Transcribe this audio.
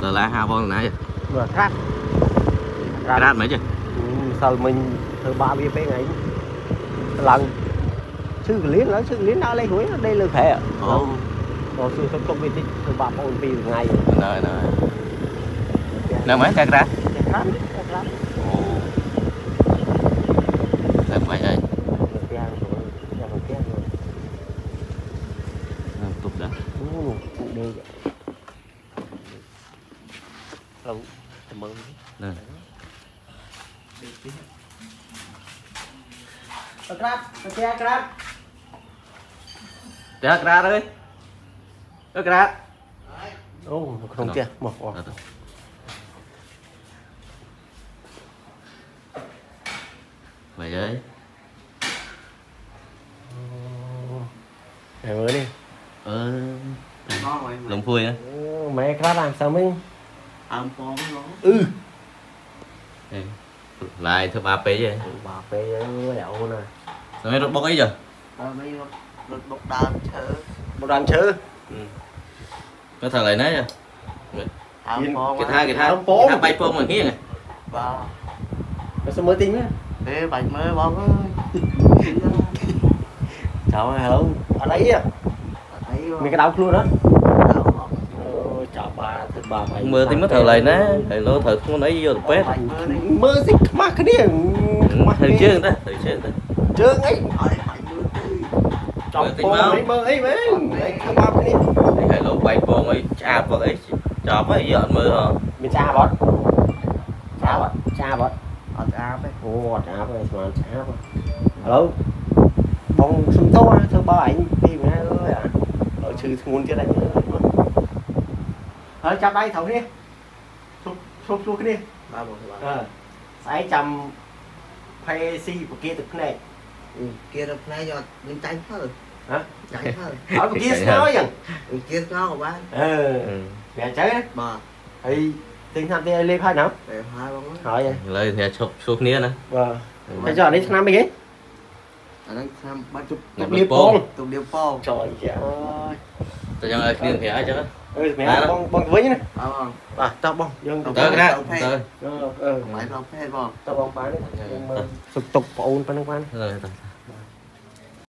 là lá ha vâng nãy mà cát. Cát mấy chứ? Sao mình từ ba bia bên ngày lần. Sư liên nó sư liên nó lấy hối đây là khỏe không. Rồi sư sắp công viên việc từ ba bốn vì ngày. Nơi nơi nơi mấy cát cát cát cát mày ơi tục đã Ừ, lâu tầm mười nè ờ, Grab, ờ, kia Grab. Dạ Grab ơi. Ơ Grab. Ô, không kia, một quả. Mày ơi. Mày mới đi. Ờ. Lông phui á. Mày Grab làm sao mình? âm con nó ừ. Lại thứ ba p ừ, vậy. Ba p mới đậu nè. Rồi rút bốc ấy giờ mới rút bốc đàn chứ bốc đàn chứ có thằng lại nấy dạ. dạ. rồi cái thay cái thay cái thang bay phong mà kia này ba. Nó sao mới tin á? Để bạch mới bóng chào cháu hello. Ở đấy à mình cái đảo luôn đó bà thật bà mày Mưa thì mất thờ lại nè Thầy lô thờ không lấy vô được pét បាច់មើលនេះ mơ xích mà cái này mà Thầy chứ người ta Thầy chứ người ta chưa ấy ឲ្យបាច់មើលទេ chọc Mơ tí cô mau. ấy mơ ấy mấy ấy không mà cái này Thầy thầy lô bay phương ấy Chạp vào ấy Chọp ấy giờ mưa hả mình cha bọt cha bọt cha bọt អត់អាប់ទេ ồ cha bọt mà cha bọt hello bông sung tô á thưa ba anh đi mà ơi à ở trừ nguồn kia đây thôi chắp đây thầu đi xúc xúc xúc cái đi បាទបងបាទអឺស្អែកចាំផេស៊ីបកាទឹកភ្នែកគេរកផ្នែកយកនឹងចាញ់ធ្វើហ៎ចាញ់ធ្វើឲ្យបកាស្ងោយ៉ាងគេស្ងោក៏បានអឺ Ừ វាអញ្ចឹងណាបាទហើយទិញឆ្នាំទីឲ្យលេបហើយណាតែហើយបងអើយហើយ Lời thì chụp xuống nia nè បាទហើយចុះអានេះឆ្នាំអីគេអាហ្នឹងឆ្នាំបាច់ជប់ Nè លៀប bếp ពង bông ទុំដៀបពង trời ơi ទៅយ៉ាងឲ្យគ្នាគ្នាចឹង អើសម្រាប់បងបងទៅវិញណាបាទបងបាទតោះបងយើងទៅទៅក្រាទៅអឺអឺបាច់ឡងភេទបងតោះបងប៉ានេះយើងមើលសុខទុកប្អូនប៉ុណ្្នឹងបាន rồi